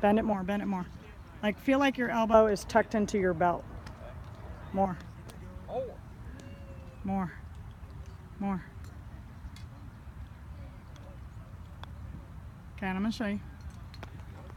Bend it more, bend it more. Like feel like your elbow is tucked into your belt. More, more, more. Okay, I'm gonna show you.